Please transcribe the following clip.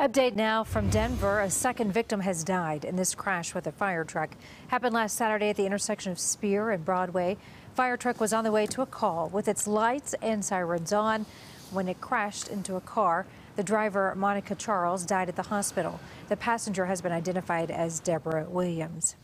Update now from Denver. A second victim has died in this crash with a fire truck. Happened last Saturday at the intersection of Speer and Broadway. Fire truck was on the way to a call with its lights and sirens on when it crashed into a car. The driver, Monica Charles, died at the hospital. The passenger has been identified as Debra Williams.